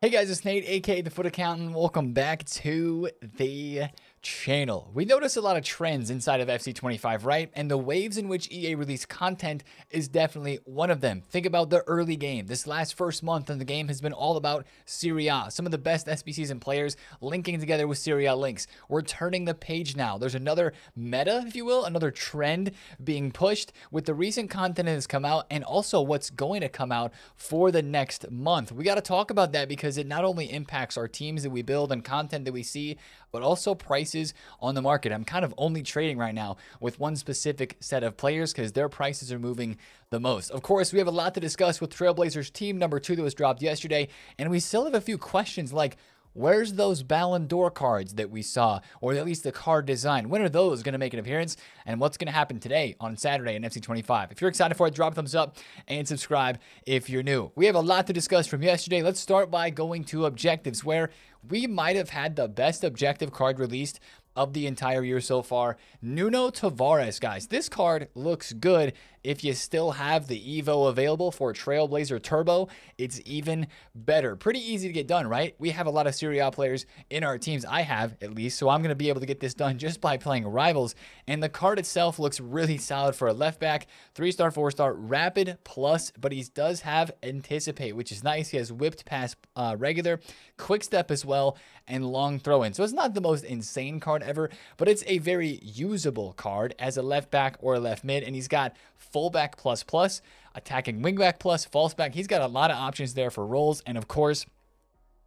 Hey guys, it's Nate, aka The FUT Accountant. Welcome back to the channel. We notice a lot of trends inside of FC25, right? And the waves in which EA release content is definitely one of them. Think about the early game. This last first month in the game has been all about Serie A. Some of the best SBCs and players linking together with Serie A links. We're turning the page now. There's another meta, if you will, another trend being pushed with the recent content that has come out and also what's going to come out for the next month. We got to talk about that because it not only impacts our teams that we build and content that we see, but also prices on the market. I'm kind of only trading right now with one specific set of players because their prices are moving the most. Of course, we have a lot to discuss with Trailblazers team number two that was dropped yesterday, and we still have a few questions like, Where's those Ballon d'Or cards that we saw, or at least the card design? When are those going to make an appearance? And what's going to happen today on Saturday in FC25? If you're excited for it, drop a thumbs up and subscribe if you're new. We have a lot to discuss from yesterday. Let's start by going to objectives, where we might have had the best objective card released of the entire year so far. Nuno Tavares, guys. This card looks good if you still have the Evo available for Trailblazer Turbo. It's even better. Pretty easy to get done, right? We have a lot of Serie A players in our teams. I have, at least. So I'm going to be able to get this done just by playing Rivals. And the card itself looks really solid for a left back. Three star, four star, rapid plus, but he does have Anticipate, which is nice. He has whipped pass uh, regular, quick step as well, and long throw in. So it's not the most insane card ever, but it's a very usable card as a left back or a left mid. And he's got fullback plus plus, attacking wingback plus, false back. He's got a lot of options there for roles. And of course,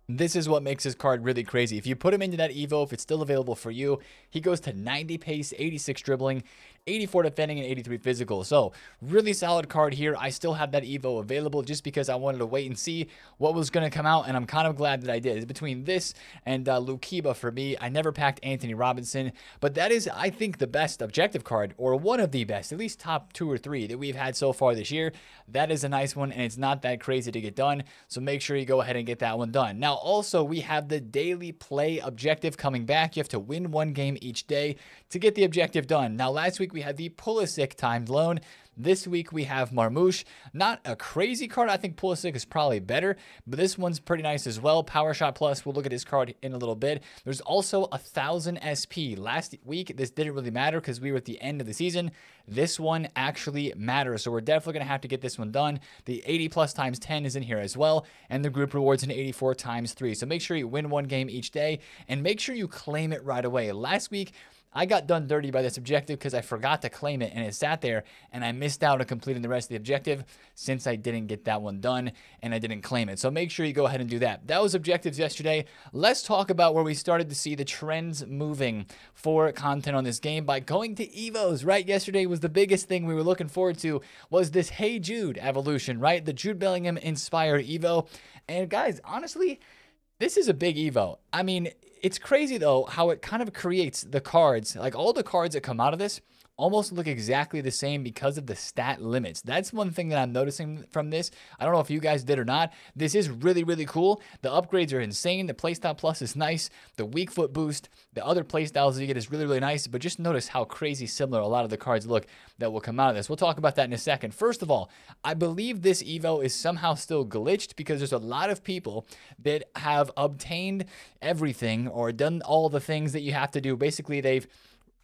this is what makes his card really crazy. If you put him into that Evo, if it's still available for you, he goes to 90 pace, 86 dribbling, 84 defending, and 83 physical. So really solid card here. I still have that Evo available just because I wanted to wait and see what was going to come out, and I'm kind of glad that I did. It's between this and uh, Lukeba for me. I never packed Antonee Robinson, but that is, I think, the best objective card, or one of the best, at least top two or three that we've had so far this year. That is a nice one, and it's not that crazy to get done, so make sure you go ahead and get that one done. Now, also, we have the daily play objective coming back. You have to win one game each day to get the objective done. Now, last week, week we had the Pulisic timed loan. This week we have Marmouche. Not a crazy card. I think Pulisic is probably better, but this one's pretty nice as well. Power Shot Plus. We'll look at his card in a little bit. There's also a thousand SP. Last week this didn't really matter because we were at the end of the season. This one actually matters, so we're definitely gonna have to get this one done. The 80 plus times 10 is in here as well, and the group rewards an 84 times 3. So make sure you win one game each day, and make sure you claim it right away. Last week I got done dirty by this objective because I forgot to claim it and it sat there and I missed out on completing the rest of the objective since I didn't get that one done and I didn't claim it. So make sure you go ahead and do that. That was objectives yesterday. Let's talk about where we started to see the trends moving for content on this game by going to Evos, right? Yesterday was the biggest thing we were looking forward to was this Hey Jude evolution, right? The Jude Bellingham inspired Evo. And guys, honestly, this is a big Evo. I mean, it's crazy though how it kind of creates the cards, like all the cards that come out of this almost look exactly the same because of the stat limits. That's one thing that I'm noticing from this. I don't know if you guys did or not. This is really, really cool. The upgrades are insane. The playstyle plus is nice. The weak foot boost, the other playstyles you get is really, really nice. But just notice how crazy similar a lot of the cards look that will come out of this. We'll talk about that in a second. First of all, I believe this Evo is somehow still glitched because there's a lot of people that have obtained everything or done all the things that you have to do. Basically, they've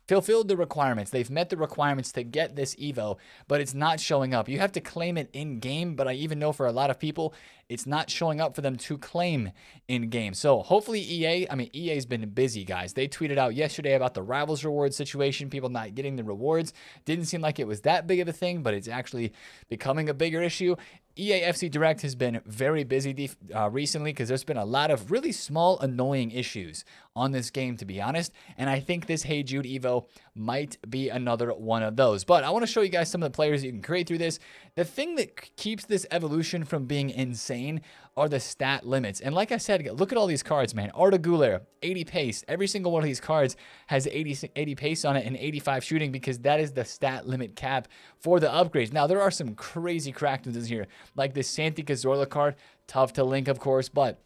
fulfilled the requirements. They've met the requirements to get this Evo, but it's not showing up. You have to claim it in game, but I even know for a lot of people, it's not showing up for them to claim in game. So hopefully EA, I mean, EA's been busy, guys. They tweeted out yesterday about the Rivals reward situation, people not getting the rewards. Didn't seem like it was that big of a thing, but it's actually becoming a bigger issue. EA FC Direct has been very busy uh, recently because there's been a lot of really small, annoying issues on this game, to be honest. And I think this Hey Jude Evo might be another one of those. But I want to show you guys some of the players you can create through this. The thing that keeps this evolution from being insane are the stat limits. And like I said, look at all these cards, man. Arda Güler, 80 pace. Every single one of these cards has 80, 80 pace on it and 85 shooting because that is the stat limit cap for the upgrades. Now, there are some crazy crackdowns here, like this Santi Cazorla card. Tough to link, of course, but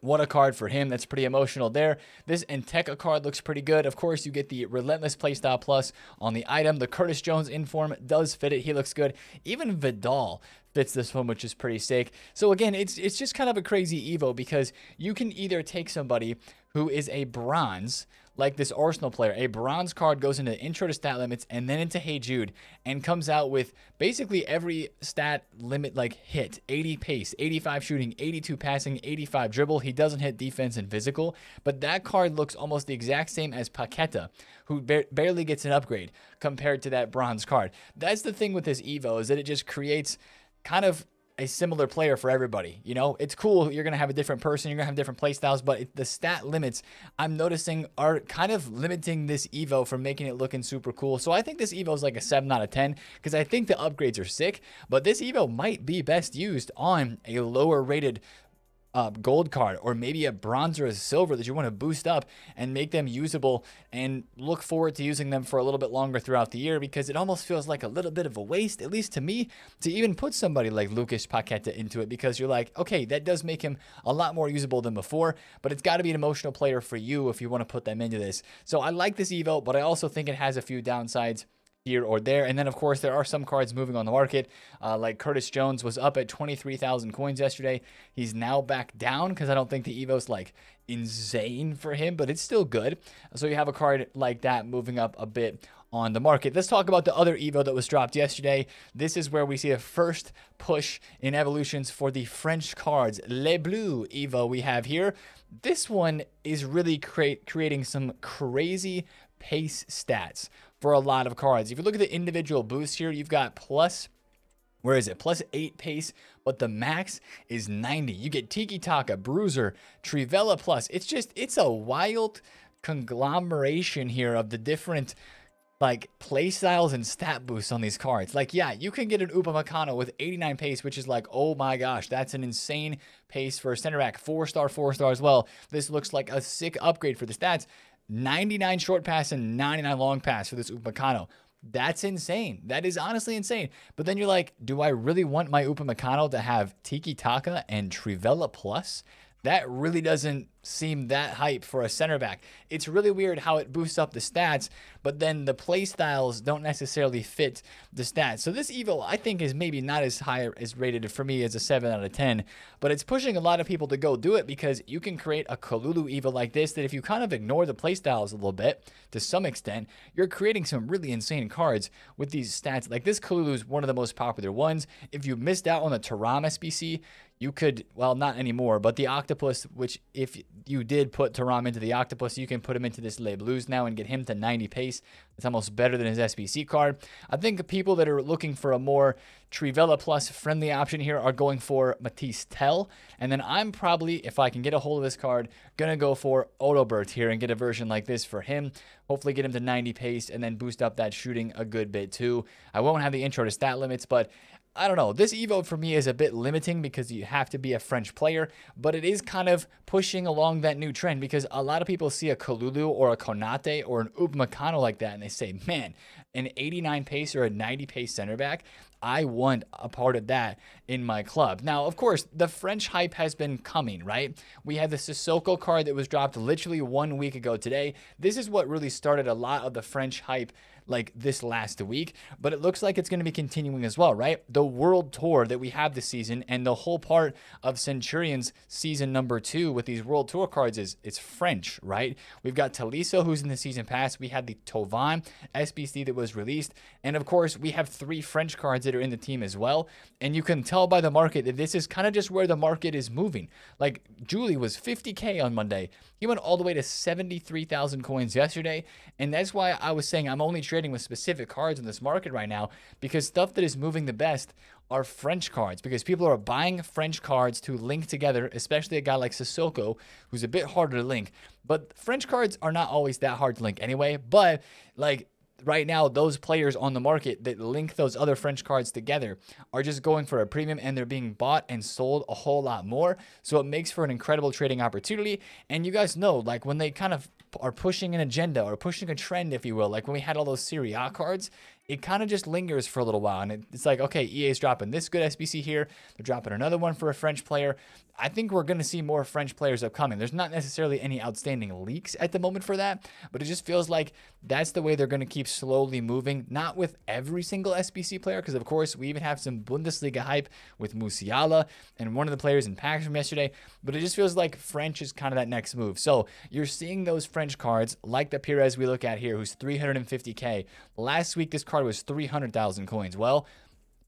what a card for him. That's pretty emotional there. This Enteca card looks pretty good. Of course, you get the Relentless Playstyle Plus on the item. The Curtis Jones inform does fit it. He looks good. Even Vidal fits this one, which is pretty sick. So again, it's it's just kind of a crazy Evo because you can either take somebody who is a bronze, like this Arsenal player. A bronze card goes into intro to stat limits and then into Hey Jude and comes out with basically every stat limit like hit 80 pace, 85 shooting, 82 passing, 85 dribble. He doesn't hit defense and physical, but that card looks almost the exact same as Paqueta, who ba- barely gets an upgrade compared to that bronze card. That's the thing with this Evo is that it just creates kind of a similar player for everybody. You know, it's cool. You're going to have a different person. You're going to have different play styles, but it, the stat limits I'm noticing are kind of limiting this Evo from making it looking super cool. So I think this Evo is like a 7 out of 10 because I think the upgrades are sick, but this Evo might be best used on a lower rated uh, gold card or maybe a bronze or a silver that you want to boost up and make them usable and look forward to using them for a little bit longer throughout the year because it almost feels like a little bit of a waste, at least to me, to even put somebody like Lucas Paqueta into it because you're like, okay, that does make him a lot more usable than before, but it's got to be an emotional player for you if you want to put them into this. So I like this Evo, but I also think it has a few downsides here or there. And then, of course, there are some cards moving on the market. Uh, like Curtis Jones was up at 23,000 coins yesterday. He's now back down because I don't think the Evo's like insane for him, but it's still good. So you have a card like that moving up a bit on the market. Let's talk about the other Evo that was dropped yesterday. This is where we see a first push in evolutions for the French cards. Le Bleu Evo we have here. This one is really create, creating some crazy pace stats for a lot of cards. If you look at the individual boosts here, you've got plus where is it? Plus 8 pace, but the max is 90. You get Tiki Taka, Bruiser, Trivela Plus. It's just, it's a wild conglomeration here of the different like play styles and stat boosts on these cards. Like, yeah, you can get an Upamecano with 89 pace, which is like, oh my gosh, that's an insane pace for a center back. Four star, four star as well. This looks like a sick upgrade for the stats. 99 short pass and 99 long pass for this Upamecano. That's insane. That is honestly insane. But then you're like, do I really want my Upamecano to have Tiki Taka and Trivela Plus? That really doesn't seem that hype for a center back. It's really weird how it boosts up the stats, but then the play styles don't necessarily fit the stats. So this Evo, I think, is maybe not as high as rated for me as a 7 out of 10, but it's pushing a lot of people to go do it because you can create a Kalulu Evo like this that if you kind of ignore the play styles a little bit, to some extent, you're creating some really insane cards with these stats. Like this Kalulu is one of the most popular ones. If you missed out on the Thuram SBC, you could, well, not anymore, but the Octopus, which if you did put Thuram into the Octopus, you can put him into this Le Blues now and get him to 90 pace. It's almost better than his SBC card. I think people that are looking for a more Trivela Plus friendly option here are going for Mathys Tel And then I'm probably, if I can get a hold of this card, to go for Odobert here and get a version like this for him. Hopefully get him to 90 pace and then boost up that shooting a good bit too. I won't have the intro to stat limits, but I don't know. This Evo for me is a bit limiting because you have to be a French player, but it is kind of pushing along that new trend because a lot of people see a Kalulu or a Konate or an Upamecano like that and they say, man, an 89 pace or a 90 pace center back, I want a part of that in my club. Now, of course, the French hype has been coming, right? We had the Sissoko card that was dropped literally one week ago today. This is what really started a lot of the French hype like this last week, but it looks like it's going to be continuing as well, right? The world tour that we have this season and the whole part of Centurion's season number two with these world tour cards is it's French, right? We've got Tolisso who's in the season pass. We had the Thauvin SBC that was released. And of course, we have three French cards that are in the team as well. And you can tell by the market that this is kind of just where the market is moving. Like Julie was 50K on Monday. He went all the way to 73,000 coins yesterday. And that's why I was saying I'm only trading with specific cards in this market right now because stuff that is moving the best are French cards because people are buying French cards to link together, especially a guy like Sissoko, who's a bit harder to link. But French cards are not always that hard to link anyway. But like right now, those players on the market that link those other French cards together are just going for a premium and they're being bought and sold a whole lot more. So it makes for an incredible trading opportunity. And you guys know, like when they kind of are pushing an agenda or pushing a trend, if you will, like when we had all those Serie A cards, it kind of just lingers for a little while. And it's like, okay, EA's dropping this good SBC here. They're dropping another one for a French player. I think we're going to see more French players upcoming. There's not necessarily any outstanding leaks at the moment for that, but it just feels like that's the way they're going to keep slowly moving. Not with every single SBC player, because of course we even have some Bundesliga hype with Musiala and one of the players in packs from yesterday, but it just feels like French is kind of that next move. So you're seeing those French cards like the Pires we look at here, who's 350k. Last week this card was 300,000 coins. Well,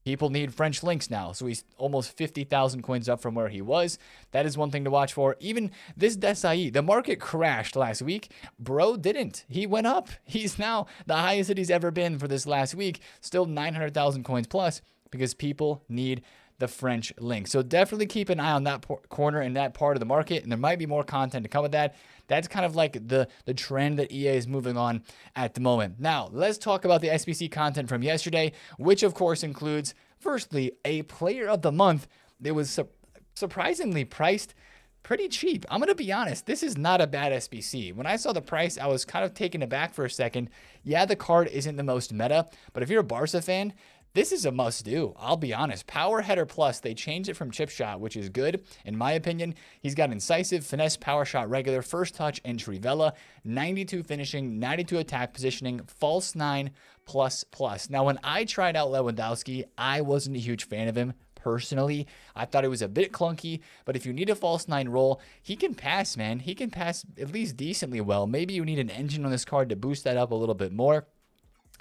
People need French links now, so he's almost 50,000 coins up from where he was. That is one thing to watch for. Even this Desailly, the market crashed last week. Bro didn't. He went up. He's now the highest that he's ever been for this last week. Still 900,000 coins plus because people need the French link. So definitely keep an eye on that por- corner and that part of the market, and there might be more content to come with that. That's kind of like the the trend that EA is moving on at the moment. Now let's talk about the SBC content from yesterday, which of course includes firstly a Player of the Month that was su- surprisingly priced pretty cheap. I'm going to be honest, this is not a bad SBC. When I saw the price, I was kind of taken aback for a second. Yeah, the card isn't the most meta, but if you're a Barca fan, this is a must do. I'll be honest. Power Header Plus, they changed it from chip shot, which is good. In my opinion, he's got incisive, finesse, power shot, regular, first touch, and Trivela, 92 finishing, 92 attack positioning, false nine, plus, plus. Now, when I tried out Lewandowski, I wasn't a huge fan of him personally. I thought it was a bit clunky, but if you need a false nine roll, he can pass, man. He can pass at least decently well. Maybe you need an engine on this card to boost that up a little bit more.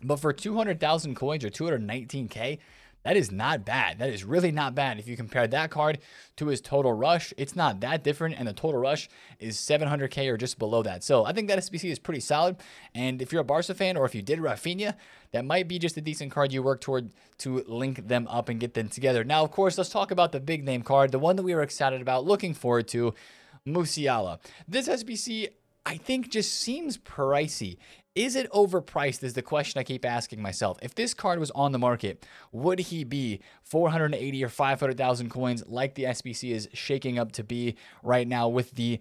But for 200,000 coins or 219k, that is not bad. That is really not bad. If you compare that card to his total rush, it's not that different, and the total rush is 700k or just below that. So I think that SBC is pretty solid. And if you're a Barca fan or if you did Rafinha, that might be just a decent card you work toward to link them up and get them together. Now, of course, let's talk about the big name card, the one that we were excited about, looking forward to, Musiala. This SBC I think just seems pricey. Is it overpriced? Is the question I keep asking myself. If this card was on the market, would he be 480 or 500,000 coins like the SBC is shaking up to be right now with the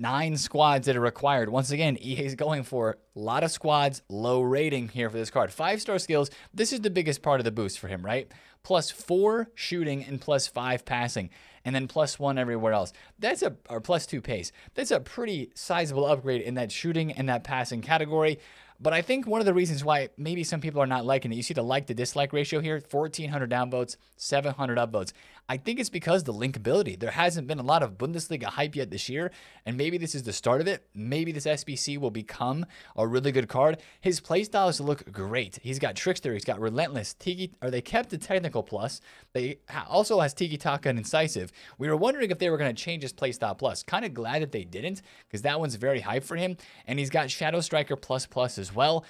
nine squads that are required. Once again, EA is going for a lot of squads, low rating here for this card. Five star skills. This is the biggest part of the boost for him, right? Plus four shooting and plus five passing, and then plus one everywhere else. That's a or plus two pace. That's a pretty sizable upgrade in that shooting and that passing category. But I think one of the reasons why maybe some people are not liking it, you see the like to dislike ratio here 1,400 downvotes, 700 upvotes. I think it's because the linkability. There hasn't been a lot of Bundesliga hype yet this year, and maybe this is the start of it. Maybe this SBC will become a really good card. His playstyles look great. He's got Trickster, he's got Relentless, Tiki, or they kept the Technical Plus. They also has Tiki Taka and Incisive. We were wondering if they were going to change his playstyle plus. Kind of glad that they didn't, because that one's very hype for him. And he's got Shadow Striker Plus Plus as well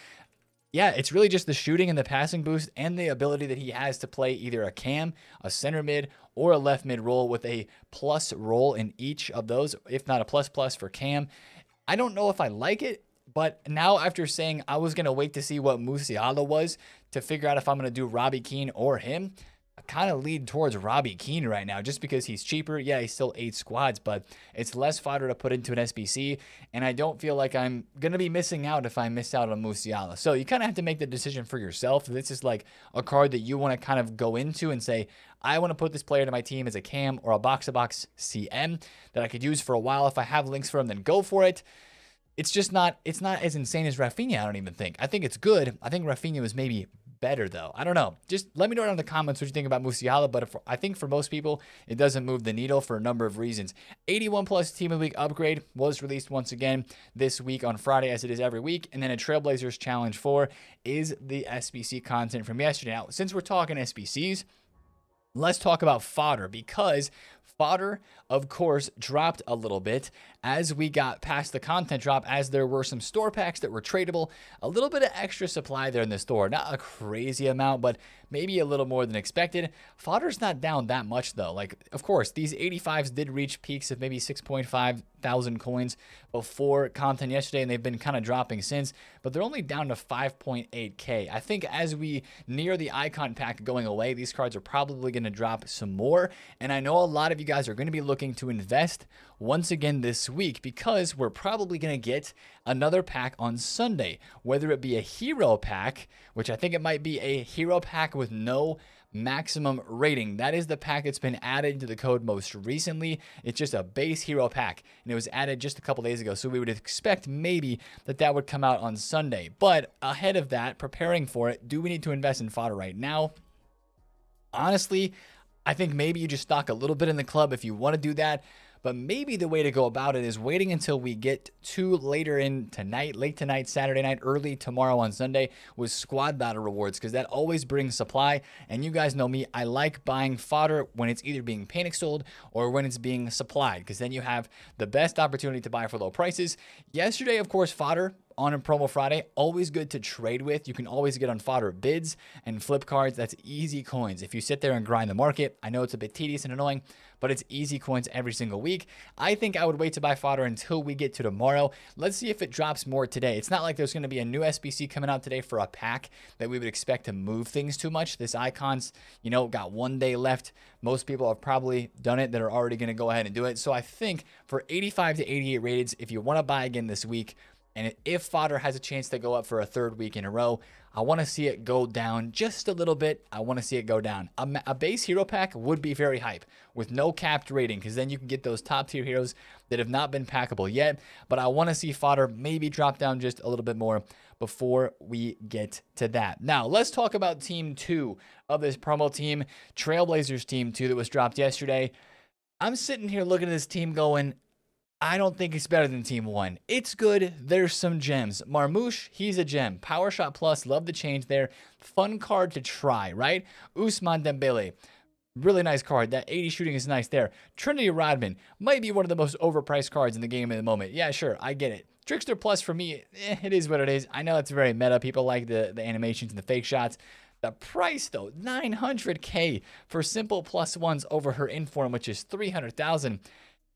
yeah, it's really just the shooting and the passing boost and the ability that he has to play either a cam, a center mid, or a left mid role with a plus role in each of those, if not a plus plus for cam. I don't know if I like it, but now after saying I was going to wait to see what Musiala was to figure out if I'm going to do Robbie Keane or him, kind of lead towards Robbie Keane right now just because he's cheaper. Yeah, he's still eight squads, but it's less fodder to put into an SBC. And I don't feel like I'm going to be missing out if I miss out on Musiala. So you kind of have to make the decision for yourself. This is like a card that you want to kind of go into and say, I want to put this player to my team as a cam or a box to box CM that I could use for a while. If I have links for him, then go for it it's just not it's not as insane as Rafinha, I don't even think. I think it's good. I think Rafinha was maybe better though. I don't know. Just let me know down in the comments what you think about Musiala. But if, I think for most people, it doesn't move the needle for a number of reasons. 81 plus Team of the Week upgrade was released once again this week on Friday, as it is every week. And then a Trailblazers Challenge 4 is the SBC content from yesterday. Now, since we're talking SBCs, let's talk about fodder because fodder, of course, dropped a little bit as we got past the content drop, as there were some store packs that were tradable. A little bit of extra supply there in the store. Not a crazy amount, but maybe a little more than expected. Fodder's not down that much, though. Like, of course, these 85s did reach peaks of maybe 6.5 8,000 coins before content yesterday, and they've been kind of dropping since, but they're only down to 5.8k. I think as we near the icon pack going away, these cards are probably going to drop some more, and I know a lot of you guys are going to be looking to invest once again this week because we're probably going to get another pack on Sunday, whether it be a hero pack, which I think it might be a hero pack with no maximum rating. That is the pack that's been added to the code most recently. It's just a base hero pack, and it was added just a couple days ago. So we would expect maybe that that would come out on Sunday. But ahead of that, preparing for it, do we need to invest in fodder right now? Honestly, I think maybe you just stock a little bit in the club if you want to do that. But maybe the way to go about it is waiting until we get to later in tonight, late tonight, Saturday night, early tomorrow on Sunday with squad battle rewards because that always brings supply. And you guys know me, I like buying fodder when it's either being panic sold or when it's being supplied because then you have the best opportunity to buy for low prices. Yesterday, of course, fodder on a promo Friday. Always good to trade with. You can always get on fodder bids and flip cards. That's easy coins. If you sit there and grind the market, I know it's a bit tedious and annoying, but it's easy coins every single week. I think I would wait to buy fodder until we get to tomorrow. Let's see if it drops more today. It's not like there's going to be a new SBC coming out today for a pack that we would expect to move things too much. This icons, you know, got one day left. Most people have probably done it that are already going to go ahead and do it. So I think for 85 to 88 rated, if you want to buy again this week, and if fodder has a chance to go up for a third week in a row, I want to see it go down just a little bit. I want to see it go down. A, a, base hero pack would be very hype with no capped rating because then you can get those top tier heroes that have not been packable yet. But I want to see fodder maybe drop down just a little bit more before we get to that. Now, let's talk about team two of this promo team, Trailblazers team two that was dropped yesterday. I'm sitting here looking at this team going, I don't think it's better than Team 1. It's good. There's some gems. Marmouche, he's a gem. Power Shot Plus, love the change there. Fun card to try, right? Ousmane Dembele, really nice card. That 80 shooting is nice there. Trinity Rodman might be one of the most overpriced cards in the game at the moment. Yeah, sure, I get it. Trickster Plus for me, eh, it is what it is. I know it's very meta. People like the, the animations and the fake shots. The price though, 900k for simple plus ones over her inform, which is 300,000.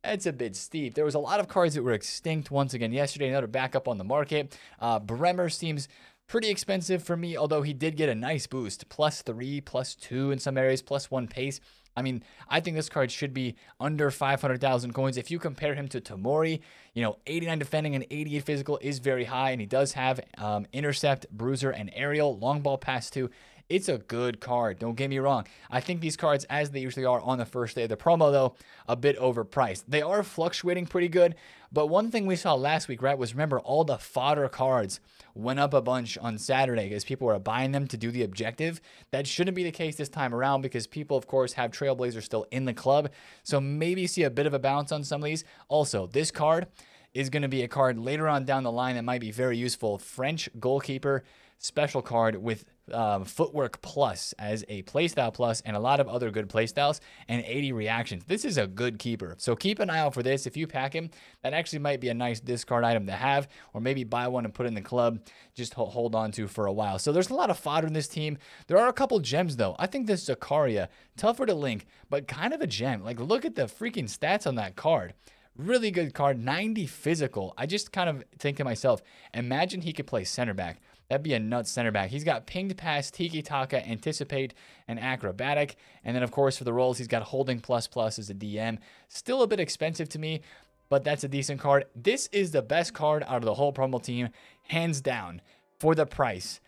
It's a bit steep. There was a lot of cards that were extinct once again yesterday. Another backup on the market. Uh, Bremer seems pretty expensive for me, although he did get a nice boost. Plus three, plus two in some areas, plus one pace. I mean, I think this card should be under 500,000 coins. If you compare him to Tomori, you know, 89 defending and 88 physical is very high, and he does have um, intercept, bruiser, and aerial, long ball pass too. It's a good card. Don't get me wrong. I think these cards, as they usually are on the first day of the promo, though, a bit overpriced. They are fluctuating pretty good. But one thing we saw last week, right, was remember all the fodder cards went up a bunch on Saturday because people were buying them to do the objective. That shouldn't be the case this time around because people, of course, have Trailblazers still in the club. So maybe see a bit of a bounce on some of these. Also, this card is going to be a card later on down the line that might be very useful. French goalkeeper special card with um, Footwork Plus as a playstyle plus and a lot of other good playstyles and 80 reactions. This is a good keeper. So keep an eye out for this. If you pack him, that actually might be a nice discard item to have or maybe buy one and put in the club, just hold on to for a while. So there's a lot of fodder in this team. There are a couple gems though. I think this Zakaria, tougher to link, but kind of a gem. Like look at the freaking stats on that card. Really good card, 90 physical. I just kind of think to myself, imagine he could play center back. That'd be a nuts center back. He's got pinged pass, tiki taka, anticipate, and acrobatic. And then, of course, for the roles, he's got holding plus plus as a DM. Still a bit expensive to me, but that's a decent card. This is the best card out of the whole promo team, hands down, for the price.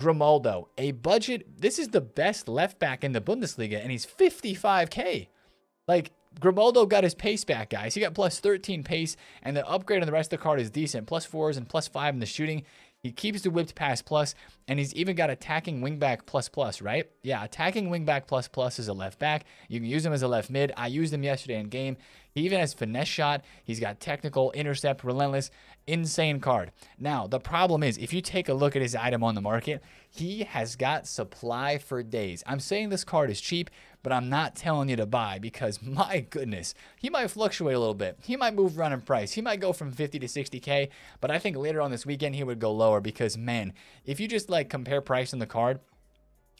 Grimaldo, a budget. This is the best left back in the Bundesliga, and he's 55k. Like, Grimaldo got his pace back, guys. He got plus 13 pace, and the upgrade on the rest of the card is decent. Plus fours and plus five in the shooting. He keeps the whipped pass plus, and he's even got attacking wingback plus plus, right? Yeah, attacking wingback plus plus is a left back. You can use him as a left mid. I used him yesterday in game. He even has finesse shot. He's got technical, intercept, relentless, insane card. Now, the problem is if you take a look at his item on the market, he has got supply for days. I'm saying this card is cheap, but I'm not telling you to buy because my goodness, he might fluctuate a little bit. He might move around in price. He might go from 50 to 60k, but I think later on this weekend he would go lower because man, if you just like compare price on the card,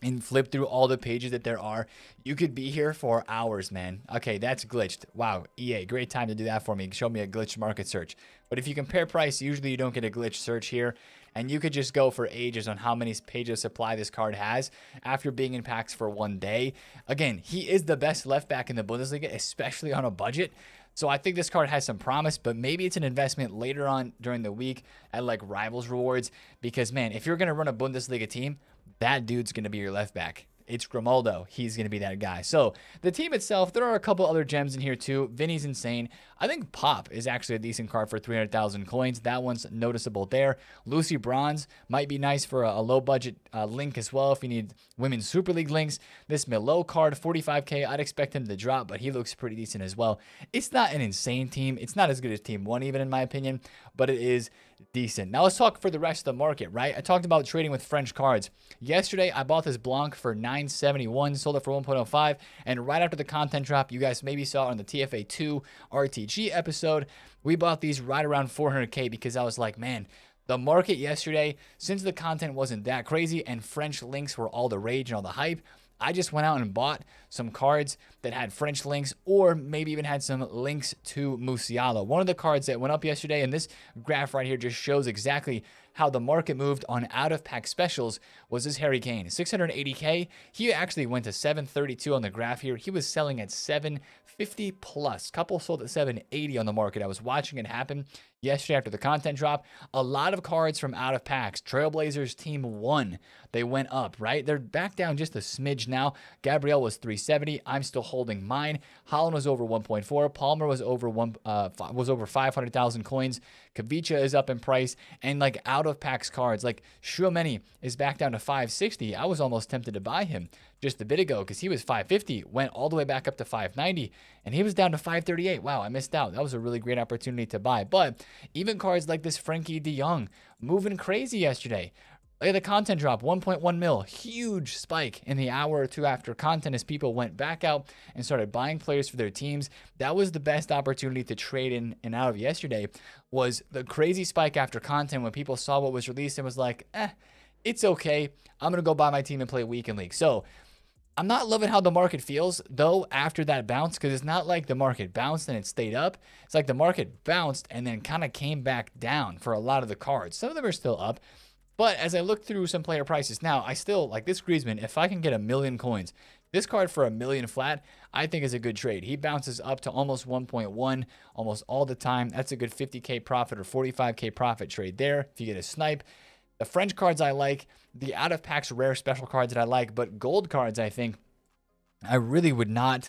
and flip through all the pages that there are, you could be here for hours, man. Okay, that's glitched. Wow, EA, great time to do that for me. Show me a glitched market search. But if you compare price, usually you don't get a glitch search here. And you could just go for ages on how many pages of supply this card has after being in packs for one day. Again, he is the best left back in the Bundesliga, especially on a budget. So I think this card has some promise, but maybe it's an investment later on during the week at like rivals rewards. Because man, if you're gonna run a Bundesliga team, that dude's going to be your left back. It's Grimaldo. He's going to be that guy. So the team itself, there are a couple other gems in here too. Vinny's insane. I think Pop is actually a decent card for 300,000 coins. That one's noticeable there. Lucy Bronze might be nice for a, a low budget uh, link as well if you need Women's Super League links. This Milo card, 45k, I'd expect him to drop, but he looks pretty decent as well. It's not an insane team. It's not as good as Team 1 even in my opinion, but it is decent. Now let's talk for the rest of the market, right? I talked about trading with French cards. Yesterday, I bought this Blanc for 971, sold it for 1.05, and right after the content drop, you guys maybe saw on the TFA2 RTG episode, we bought these right around 400k because I was like, man, the market yesterday, since the content wasn't that crazy and French links were all the rage and all the hype, I just went out and bought some cards that had French links or maybe even had some links to Musiala. One of the cards that went up yesterday, and this graph right here just shows exactly how the market moved on out of pack specials was this Harry Kane. 680k. He actually went to 732 on the graph here. He was selling at 750 plus. Couple sold at 780 on the market. I was watching it happen yesterday after the content drop. A lot of cards from out of packs. Trailblazers team one. They went up, right? They're back down just a smidge now. Gabriel was 370. I'm still holding mine. Haaland was over 1.4. Palmer was over one uh, was over 500,000 coins. Kavicha is up in price. And like out of packs cards, like Tchouameni is back down to 560. I was almost tempted to buy him just a bit ago because he was 550, went all the way back up to 590, and he was down to 538. Wow, I missed out. That was a really great opportunity to buy. But even cards like this Frenkie de Jong moving crazy yesterday. At the content drop, 1.1 mil, huge spike in the hour or two after content as people went back out and started buying players for their teams. That was the best opportunity to trade in and out of yesterday was the crazy spike after content when people saw what was released and was like, eh, it's okay. I'm going to go buy my team and play weekend league. So I'm not loving how the market feels though after that bounce because it's not like the market bounced and it stayed up. It's like the market bounced and then kind of came back down for a lot of the cards. Some of them are still up. But as I look through some player prices now, I still like this Griezmann. If I can get a million coins, this card for a million flat, I think is a good trade. He bounces up to almost 1.1 almost all the time. That's a good 50k profit or 45k profit trade there. If you get a snipe, the French cards I like, the out of packs rare special cards that I like, but gold cards I think I really would not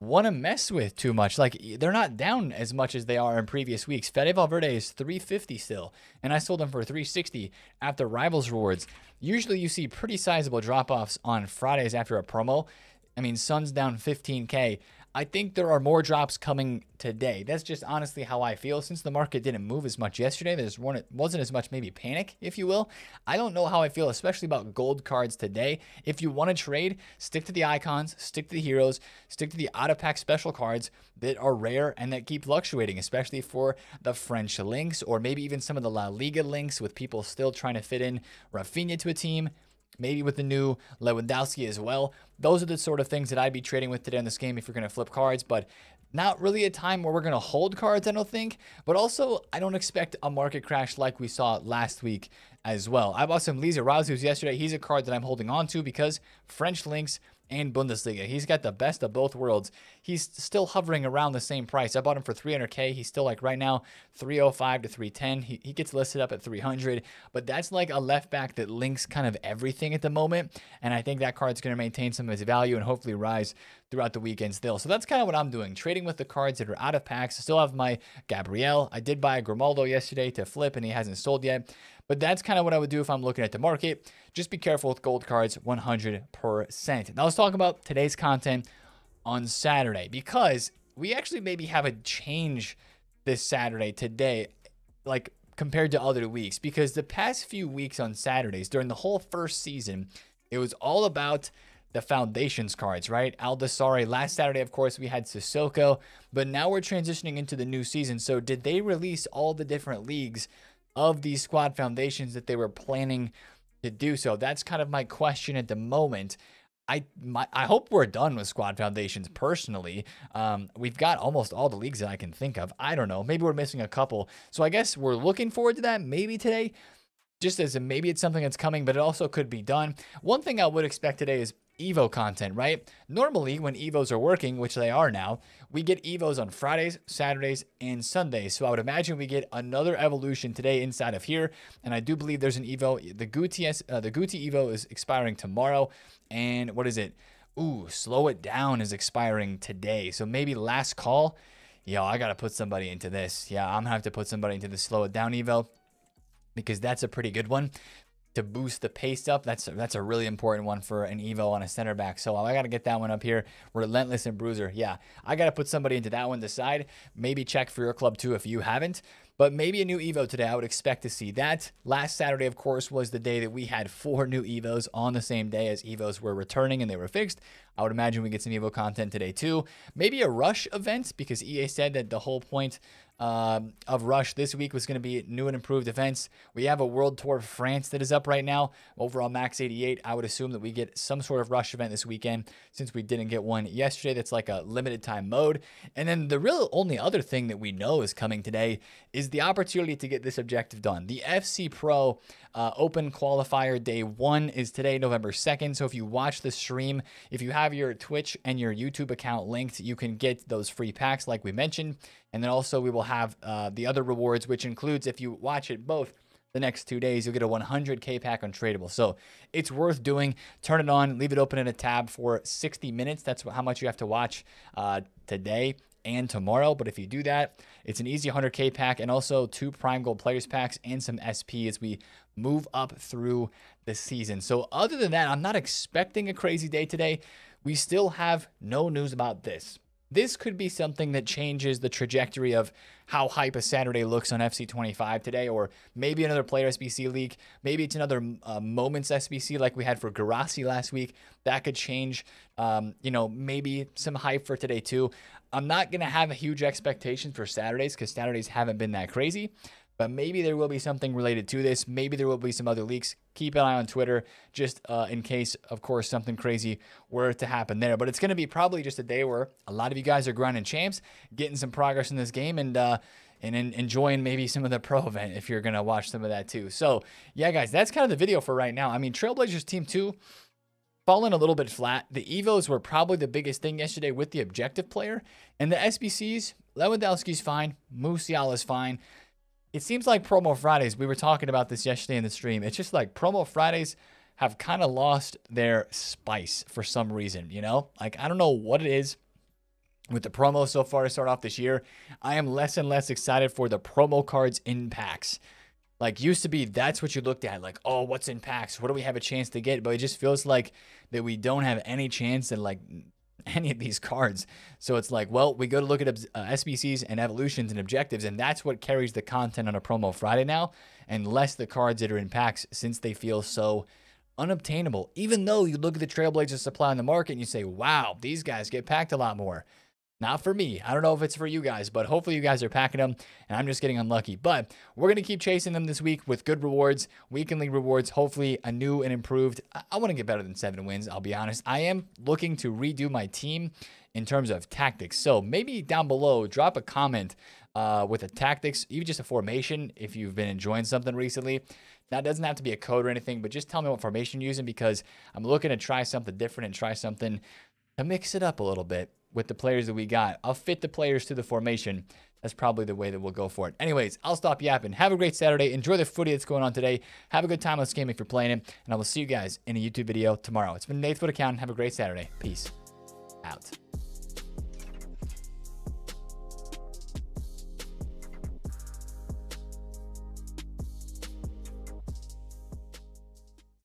want to mess with too much. Like they're not down as much as they are in previous weeks. Fede Valverde is 350 still, and I sold them for 360 after Rivals Rewards. Usually you see pretty sizable drop-offs on Fridays after a promo. I mean, Son's down 15k. I think there are more drops coming today. That's just honestly how I feel. Since the market didn't move as much yesterday, there wasn't as much maybe panic, if you will. I don't know how I feel, especially about gold cards today. If you want to trade, stick to the icons, stick to the heroes, stick to the out of pack special cards that are rare and that keep fluctuating, especially for the French links or maybe even some of the La Liga links with people still trying to fit in Rafinha to a team maybe with the new Lewandowski as well. Those are the sort of things that I'd be trading with today in this game if you're going to flip cards, but not really a time where we're going to hold cards, I don't think. But also, I don't expect a market crash like we saw last week as well. I bought some Lizarazus yesterday. He's a card that I'm holding on to because French links and Bundesliga. He's got the best of both worlds. He's still hovering around the same price. I bought him for 300k. He's still like right now 305 to 310. He, he gets listed up at 300, but that's like a left back that links kind of everything at the moment. And I think that card's going to maintain some of its value and hopefully rise throughout the weekend still. So that's kind of what I'm doing, trading with the cards that are out of packs. I still have my Gabriel. I did buy a Grimaldo yesterday to flip and he hasn't sold yet. But that's kind of what I would do if I'm looking at the market. Just be careful with gold cards 100%. Now let's talk about today's content on Saturday because we actually maybe have a change this Saturday today, like compared to other weeks, because the past few weeks on Saturdays during the whole first season, it was all about the foundations cards, right? Al-Dawsari. Last Saturday, of course, we had Sissoko, but now we're transitioning into the new season. So did they release all the different leagues of these squad foundations that they were planning to do so. That's kind of my question at the moment. I my, I hope we're done with squad foundations personally. Um, we've got almost all the leagues that I can think of. I don't know. Maybe we're missing a couple. So I guess we're looking forward to that maybe today. Just as a, maybe it's something that's coming, but it also could be done. One thing I would expect today is Evo content, right? Normally, when Evos are working, which they are now, we get Evos on Fridays, Saturdays, and Sundays. So I would imagine we get another evolution today inside of here. And I do believe there's an Evo. The Guti, uh, the Guti Evo is expiring tomorrow. And what is it? Ooh, slow it down is expiring today. So maybe last call. Yo, I got to put somebody into this. Yeah, I'm going to have to put somebody into the slow it down Evo because that's a pretty good one to boost the pace up. That's that's a really important one for an Evo on a center back. So I got to get that one up here. Relentless and Bruiser. Yeah, I got to put somebody into that one to side. Maybe check for your club too if you haven't. But maybe a new Evo today. I would expect to see that. Last Saturday, of course, was the day that we had four new Evos on the same day as Evos were returning and they were fixed. I would imagine we get some Evo content today too. Maybe a rush event because EA said that the whole point um, of Rush this week was going to be new and improved events. We have a World Tour of France that is up right now over on Max 88. I would assume that we get some sort of Rush event this weekend since we didn't get one yesterday. That's like a limited time mode. And then the real only other thing that we know is coming today is the opportunity to get this objective done. The FC Pro uh, Open Qualifier Day 1 is today, November 2nd. So if you watch the stream, if you have your Twitch and your YouTube account linked, you can get those free packs like we mentioned. And then also we will have uh, the other rewards, which includes if you watch it both the next two days, you'll get a 100k pack on tradable. So it's worth doing. Turn it on, leave it open in a tab for 60 minutes. That's how much you have to watch uh, today and tomorrow. But if you do that, it's an easy 100k pack and also two prime gold players packs and some SP as we move up through the season. So other than that, I'm not expecting a crazy day today. We still have no news about this. This could be something that changes the trajectory of how hype a Saturday looks on FC25 today, or maybe another player SBC league. Maybe it's another uh, moments SBC like we had for Guirassy last week. That could change, um, you know, maybe some hype for today too. I'm not going to have a huge expectation for Saturdays because Saturdays haven't been that crazy but maybe there will be something related to this. Maybe there will be some other leaks. Keep an eye on Twitter just uh, in case, of course, something crazy were to happen there. But it's going to be probably just a day where a lot of you guys are grinding champs, getting some progress in this game, and uh, and enjoying maybe some of the pro event if you're going to watch some of that too. So, yeah, guys, that's kind of the video for right now. I mean, Trailblazers Team 2 fallen a little bit flat. The Evos were probably the biggest thing yesterday with the objective player. And the SBCs, Lewandowski's fine. Musiala's fine it seems like promo Fridays, we were talking about this yesterday in the stream. It's just like promo Fridays have kind of lost their spice for some reason, you know? Like, I don't know what it is with the promo so far to start off this year. I am less and less excited for the promo cards in packs. Like, used to be that's what you looked at, like, oh, what's in packs? What do we have a chance to get? But it just feels like that we don't have any chance and like any of these cards. So it's like, well, we go to look at uh, SBCs and evolutions and objectives, and that's what carries the content on a promo Friday now, and less the cards that are in packs since they feel so unobtainable. Even though you look at the Trailblazers supply in the market and you say, wow, these guys get packed a lot more. Not for me. I don't know if it's for you guys, but hopefully you guys are packing them and I'm just getting unlucky. But we're going to keep chasing them this week with good rewards, weekly rewards, hopefully a new and improved. I, I want to get better than seven wins, I'll be honest. I am looking to redo my team in terms of tactics. So maybe down below, drop a comment uh, with a tactics, even just a formation if you've been enjoying something recently. That doesn't have to be a code or anything, but just tell me what formation you're using because I'm looking to try something different and try something to mix it up a little bit with the players that we got. I'll fit the players to the formation. That's probably the way that we'll go for it. Anyways, I'll stop yapping. Have a great Saturday. Enjoy the footy that's going on today. Have a good time on this game if you're playing it. And I will see you guys in a YouTube video tomorrow. It's been Nate FUT Account. Have a great Saturday. Peace out.